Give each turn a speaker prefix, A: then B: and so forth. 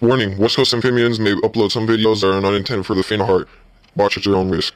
A: Warning, West Coast amphibians may upload some videos that are not intended for the faint of heart. Watch at your own risk.